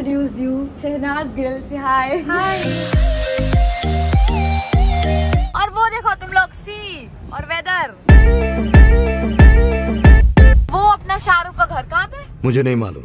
introduce you. Shehnaaz Gill से हाय हाय और वो देखो तुम लोग सी और वेदर वो अपना शाहरुख का घर कहाँ पे? मुझे नहीं मालूम।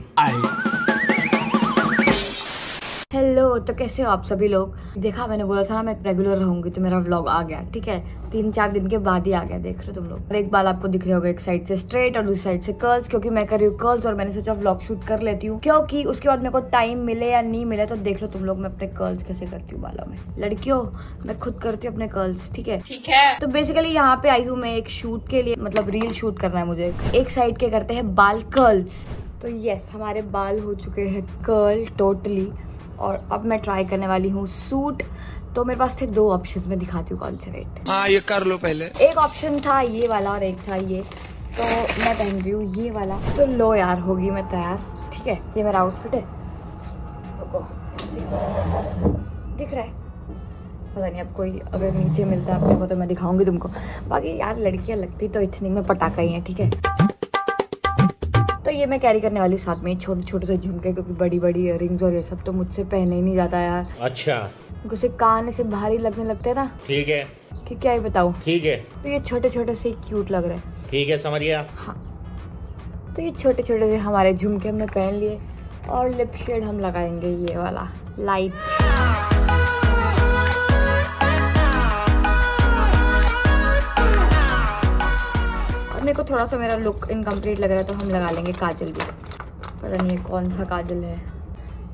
हेलो तो कैसे हो आप सभी लोग? देखा मैंने बोला था ना मैं रेगुलर रहूँगी तो मेरा व्लॉग आ गया ठीक है? तीन चार दिन के बाद ही आ गया देख रहे हो तुम लोग। एक बाल आपको दिख रहे होगा एक साइड से स्ट्रेट और दूसरी साइड से कर्ल्स क्योंकि मैं कर रही हूँ कर्ल्स और मैंने सोचा व्लॉग शूट कर लेती हूँ क्योंकि उसके बाद मेरे को टाइम मिले या नहीं मिले तो देख लो तुम लोग मैं अपने कर्ल्स कैसे करती हूँ बालों में। लड़कियों मैं खुद करती हूँ अपने कर्ल्स ठीक है? ठीक है। तो बेसिकली यहाँ पे आई हूँ मैं एक शूट के लिए मतलब रील शूट करना है मुझे। एक साइड के करते हैं बाल कर्ल्स तो यस हमारे बाल हो चुके हैं कर्ल टोटली और अब मैं ट्राई करने वाली हूँ सूट तो मेरे पास थे दो ऑप्शन मैं दिखाती हूँ कौन से वेट हाँ ये कर लो पहले। एक ऑप्शन था ये वाला और एक था ये। तो मैं पहन रही हूँ ये वाला। तो लो यार होगी मैं तैयार। ठीक है ये मेरा आउटफिट है। दिख रहा है। पता नहीं अब कोई अगर नीचे मिलता है अपने को तो मैं दिखाऊँगी तुमको। बाकी यार लड़कियाँ लगती तो इतनी में पटाखा ही है ठीक है? ये मैं कैरी करने वाली हूँ साथ में छोटे छोटे से झुमके क्योंकि बड़ी बड़ी इयरिंग्स और ये सब तो मुझसे पहने ही नहीं जाता यार। अच्छा। उसे कान ऐसे भारी लगने लगते है ना। ठीक है। कि क्या ही बताऊँ। ठीक है। तो ये छोटे छोटे से क्यूट लग रहे हैं। ठीक है समझ गया। हाँ। तो ये छोटे छोटे से हमारे झुमके हमने पहन लिए और लिप शेड हम लगाएँगे ये वाला लाइट थोड़ा सा मेरा लुक इनकम्प्लीट लग रहा है तो हम लगा लेंगे काजल भी। पता नहीं कौन सा काजल है।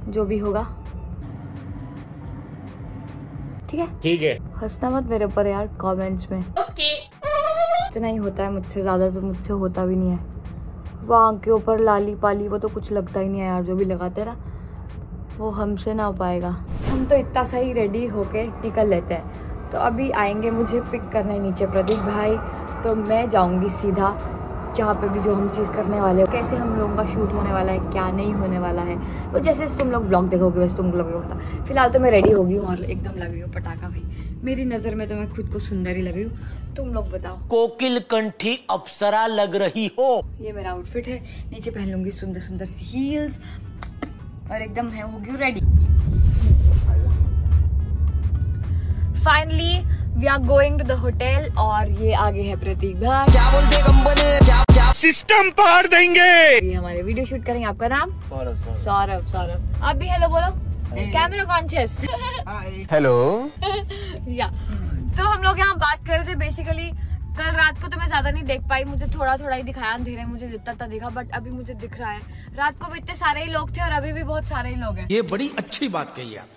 जो भी होगा। ठीक है? ठीक है। हंसना मत मेरे ऊपर यार कमेंट्स में। ओके इतना ही होता है मुझसे ज़्यादा तो मुझसे होता भी नहीं है। वो आँख के ऊपर लाली पाली वो तो कुछ लगता ही नहीं है यार जो भी लगाते ना वो हमसे ना हो पाएगा। हम तो इतना सही रेडी होके निकल लेते हैं। तो अभी आएँगे मुझे पिक करने नीचे प्रदीप भाई। तो मैं जाऊँगी सीधा जहाँ पे भी जो हम चीज़ करने वाले हैं। कैसे हम लोगों का शूट होने वाला है क्या नहीं होने वाला है। वो जैसे जैसे तुम लोग ब्लॉग देखोगे वैसे तुम लोग पता। फ़िलहाल तो मैं रेडी हो गई हूँ और एकदम लग रही हूँ पटाखा भाई। मेरी नज़र में तो मैं खुद को सुंदर ही लग रही हूँ। तुम लोग बताओ। कोकिल कंठी अप्सरा लग रही हो। ये मेरा आउटफिट है। नीचे पहन लूँगी सुंदर सुंदर सी हील्स और एकदम है होगी ready finally we are going to the hotel और ये आगे है प्रतीक भाई। क्या बोलते सिस्टम पार देंगे। ये हमारे वीडियो शूट करेंगे। आपका नाम? सौरभ सौरभ। सौरभ आप भी हेलो बोलो। कैमरा कॉन्शियस हेलो या तो हम लोग यहाँ बात कर रहे थे बेसिकली कल रात को तो मैं ज़्यादा नहीं देख पाई। मुझे थोड़ा थोड़ा ही दिखाया अंधेरे मुझे जितना था दिखा बट अभी मुझे दिख रहा है। रात को भी इतने सारे ही लोग थे और अभी भी बहुत सारे ही लोग हैं। ये बड़ी अच्छी बात कही आप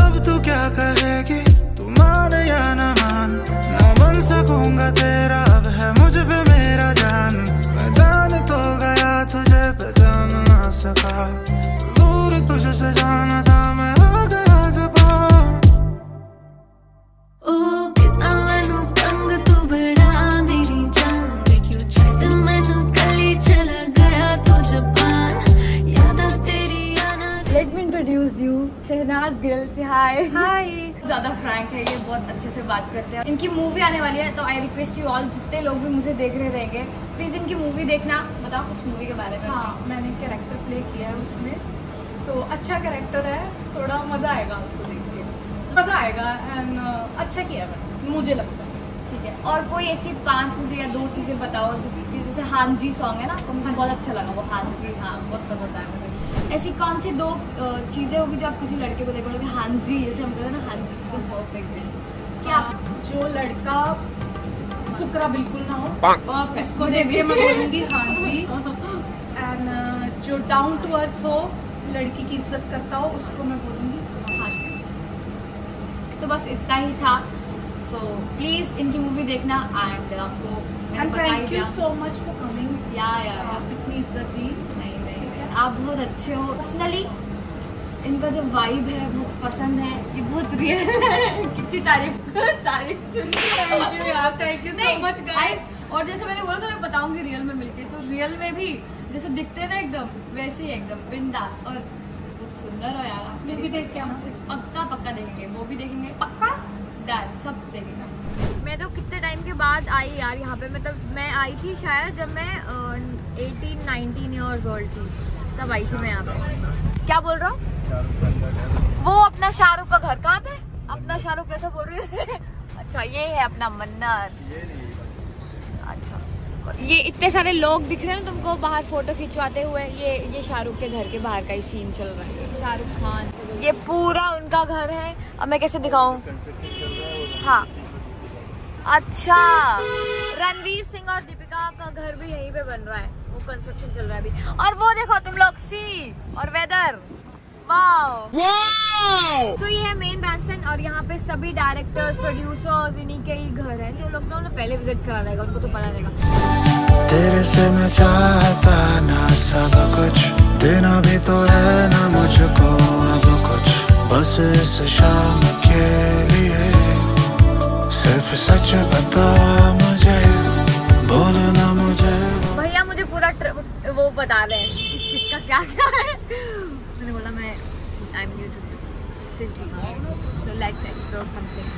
अब तो क्या कहेगी? तू मान या न मान ना बन सकूँगा तेरा शहनाज गिल से हाय हाय ज़्यादा फ्रैंक है ये बहुत अच्छे से बात करते हैं। इनकी मूवी आने वाली है तो आई रिक्वेस्ट यू ऑल जितने लोग भी मुझे देख रहे रहेंगे प्लीज़ इनकी मूवी देखना। बताओ कुछ मूवी के बारे में। हाँ मैंने कैरेक्टर प्ले किया है उसमें। सो so, अच्छा कैरेक्टर है थोड़ा मज़ा आएगा आपको देख के। मज़ा आएगा एंड अच्छा किया है मुझे लगता है। ठीक है और कोई ऐसी पाँच मुझे या दो चीज़ें बताओ जिसकी जैसे हान जी सॉन्ग है ना तो मुझे बहुत अच्छा लगा वो हान जी हाँ बहुत पसंद आया मुझे। ऐसी कौन सी दो चीज़ें होगी जो आप किसी लड़के को देखोगे कि हान जी ऐसे हम कहते हैं ना हान जी तो परफेक्ट है। क्या? जो लड़का फुकरा बिल्कुल ना हो उसको देख के मैं बोलूँगी हाँ जी। एंड जो डाउन टू अर्थ हो लड़की की इज़्ज़त करता हो उसको मैं बोलूँगी हाँ जी। तो बस इतना ही था। सो so, प्लीज़ इनकी मूवी देखना एंड आपको and thank you so much for coming या। इतनी इज़्ज़त दी। आप बहुत अच्छे हो। पर्सनली इनका जो वाइब है बहुत पसंद है। ये बहुत रियल है। कितनी तारीफ़ तारीफ़ थैंक यू यार thank you so much guys और जैसे मैंने बोला था मैं बताऊँगी रियल में मिलके। तो रियल में भी जैसे दिखते हैं ना एकदम वैसे ही एकदम। बिंदास और बहुत सुंदर हो यार। आप भी देख के आना। पक्का पक्का देखेंगे। वो भी देखेंगे। पक्का? डन सब देखेंगे। मैं तो कितने टाइम के बाद आई यार यहाँ पे। मतलब मैं आई थी शायद जब मैं एटीन नाइनटीन ईयर्स ओल्ड थी। तब आई थी मैं यहाँ पे? क्या बोल रहा हूँ? वो अपना शाहरुख का घर कहाँ पे? अपना शाहरुख कैसे बोल रही है? अच्छा ये है अपना मन्नत। अच्छा ये इतने सारे लोग दिख रहे हैं तुमको, बाहर फ़ोटो खिंचवाते हुए, ये ये शाहरुख के घर के बाहर का ही सीन चल रहा है। शाहरुख खान। ये पूरा उनका घर है। अब मैं कैसे दिखाऊँ? हाँ। अच्छा रणवीर सिंह और दीपिका का घर भी यहीं पे बन रहा है। कंस्ट्रक्शन चल रहा है अभी। और वो देखो तुम लोग सी और वेदर वाओ तो ये है मेन बैंडस्टैंड और यहाँ पे सभी डायरेक्टर्स प्रोड्यूसर्स इन्हीं के ही घर है। जो लोग ना उन्हें पहले विज़िट करा देगा उनको तो पता रहेगा। तेरे से मैं चाहता ना सब कुछ। देना भी तो है ना मुझको अब कुछ। बस इस शाम के लिए सिर्फ़ सच बता मुझे। बोलना वो बता रहे हैं किस किसका क्या क्या है। मैंने बोला मैं I am new to this city so let's explore something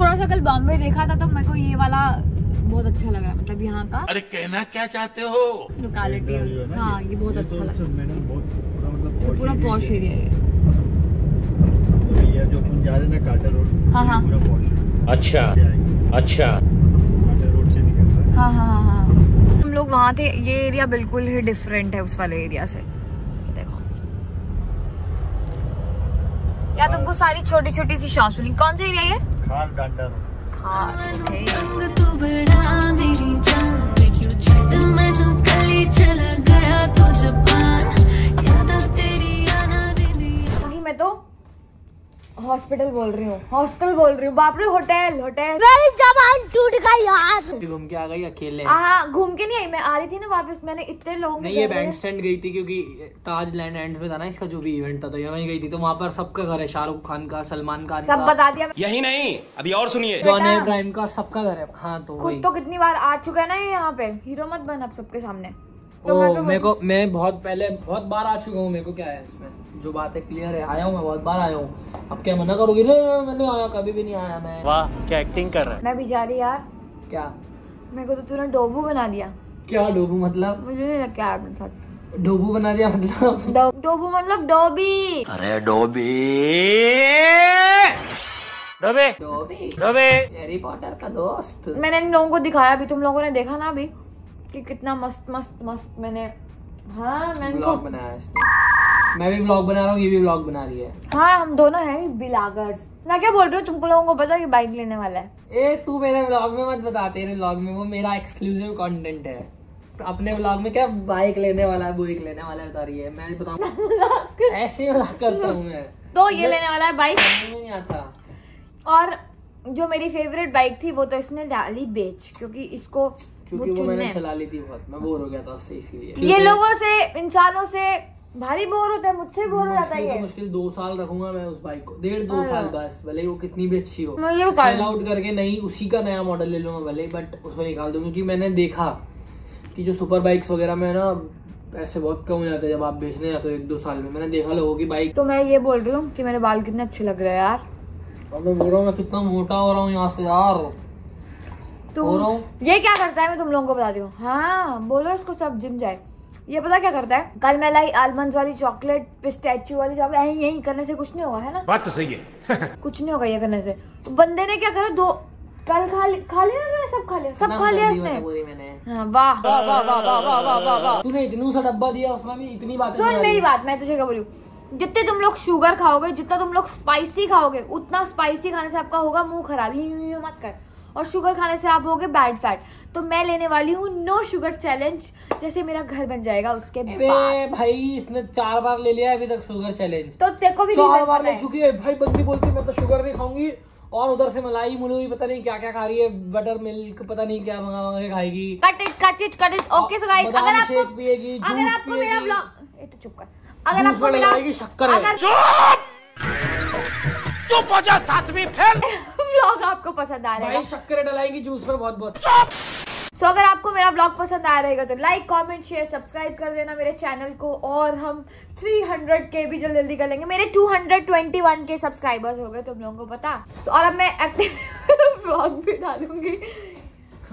थोड़ा सा कल बॉम्बे देखा था तो मेरे को ये वाला बहुत अच्छा लगा मतलब यहाँ का। अरे कहना क्या चाहते हो? लोकेलिटी हाँ ये। बहुत अच्छा लगा। मैंने बहुत पूरा मतलब ये पूरा पॉश एरिया है। जो जा रहे ना काटा रोड हाँ, हाँ। पूरा अच्छा। अच्छा। रोड से निकल रहा है। हाँ हाँ हाँ हाँ। हम लोग वहाँ थे ये एरिया बिल्कुल ही डिफरेंट है उस वाले एरिया से। देखो। या तुमको सारी छोटी छोटी सी शॉप्स मिली। कौन सा एरिया ये? खार मैं तो हॉस्पिटल बोल रही हूँ। हॉस्टल बोल रही हूँ। बाप रे होटल होटल जबान टूट गई घूम के आ गई अकेले। हाँ घूम के नहीं आई मैं आ रही थी ना वापस मैंने इतने लोग नहीं ये बैंड स्टैंड गई थी क्योंकि ताज लैंड एंड में था ना इसका जो भी इवेंट था तो ये वहीं गई थी तो वहाँ पर सबका घर है शाहरुख खान का सलमान खान सब बता दिया यही नहीं अभी और सुनिए। जॉन इब्राहिम का सबका घर है। हाँ तो खुद तो कितनी बार आ चुका है ना ये यहाँ पे। हीरो मत बन अब सबके सामने। तो मैं ओ तो मेरे को मैं बहुत पहले बहुत बार आ चुका हूँ मेरे को क्या है इसमें? जो बात है क्लियर है आया हूँ मैं बहुत बार आया हूँ। अब क्या मना करोगी? नहीं आया कभी भी नहीं आया मैं। वाह क्या एक्टिंग कर रहा है? मैं भी जा रही यार। क्या? मेरे को तो तूने डोबू बना दिया। क्या डोबू मतलब? मुझे नहीं लगता मेरे साथ डोबू बना दिया मतलब? डो- डोबू मतलब डोबी। डोबे। डोबी। डोबे? हैरी पॉटर का दोस्त। मैंने इन लोगों को दिखाया अभी तुम लोगों ने देखा ना अभी? कि कितना मस्त मस्त मस्त मैंने हाँ मैंने ब्लॉग बनाया इसने। मैं भी ब्लॉग बना रहा हूँ ये भी ब्लॉग बना रही है। हाँ हम दोनों हैं बिलागर्स मैं क्या बोल रही हूँ? तुमको लोगों को पता कि बाइक लेने वाला है। ए तू मेरे ब्लॉग में मत बता तेरे ब्लॉग में वो मेरा एक्सक्लूसिव कंटेंट है। तो अपने ब्लॉग में क्या बाइक लेने वाला है बाइक लेने वाला बता रही है। मैं बताऊँ। ऐसे ही मज़ाक करता हूँ मैं। तो ये लेने वाला है बाइक में नहीं आता। और जो मेरी फेवरेट बाइक थी वो तो इसने डाली बेच क्योंकि इसको क्योंकि वो मैंने चला ली थी बहुत। मैं बोर हो गया था उससे इसीलिए। ये लोगों से इंसानों से भारी बोर होता है मुझसे बोर हो जाता है मुश्किल से ये। मुश्किल दो साल रखूँगा मैं उस बाइक को। डेढ़ दो साल बस भले वो कितनी भी अच्छी हो। बता रही सेल आउट करके नहीं उसी का नया मॉडल ले लूँगा भले बट उसमें निकाल दूँगा क्योंकि मैंने देखा कि जो सुपर बाइक्स वगैरह में ना पैसे बहुत कम हो जाते हैं जब आप बेचने जाते हो एक दो साल में। मैंने देखा लोगों की बाइक तो मैं ये बोल रही हूँ कि मेरे बाल कितने अच्छे लग रहे हैं यार। और मैं बोल रहा हूँ मैं कितना मोटा हो रहा हूँ यहाँ से यार। तो हो? ये क्या करता है मैं तुम लोगों को बताती हूँ। हाँ बोलो इसको सब जिम जाए। ये पता क्या करता है? कल मैं लाई आलमंड वाली चॉकलेट पिस्टैच्यू वाली चॉकलेट यही यही करने से कुछ नहीं होगा है ना? बात तो सही है। कुछ नहीं होगा ये करने से। तो बंदे ने क्या करा? दो कल खा li- खा लिया ना सब खा लिया? सब खा लिया हाँ वाह। तूने इतनू सा डब्बा दिया उसमें भी इतनी बातें सुन मेरी बात मैं तुझे क्या बोलूँ? जितने तुम लोग शुगर खाओगे जितना तुम लोग स्पाइसी खाओगे उतना स्पाइसी खाने से आपका होगा मुँह खराब। ही मत कर। और शुगर खाने से आप होगे बैड फैट तो मैं लेने वाली हूँ नो शुगर चैलेंज जैसे मेरा घर बन जाएगा उसके बाद. भाई इसने चार बार ले लिया अभी तक शुगर चैलेंज तो देखो भी चार बार ले चुकी है। भाई बंदी बोलती मैं तो शुगर नहीं खाऊँगी. और उधर से मलाई मुलुई पता नहीं क्या क्या खा रही है। बटर मिल्क पता नहीं क्या मंगा मंगा के खाएगी। Cut it cut it cut it okay so guys अगर आपको शेक पिएगी, अगर आपको मेरा ब्लॉग ए तो चुप कर। अगर आपको मेरा शक्कर है। अगर चुप हो जा सातवीं फेल। ब्लॉग आपको पसंद आ रहा है। शक्कर डलाएगी जूस में बहुत बहुत। सो अगर आपको मेरा ब्लॉग पसंद आया रहेगा तो लाइक कमेंट शेयर सब्सक्राइब कर देना मेरे चैनल को और हम 300 के भी जल्दी जल्दी कर लेंगे। मेरे 221 के सब्सक्राइबर्स हो गए तुम लोगों को पता। तो और अब मैं एक्टिव ब्लॉग भी डालूँगी।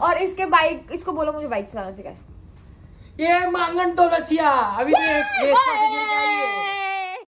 और इसके बाइक इसको बोलो मुझे बाइक चलाना सिखाए ये मांगन तो लचिया अभी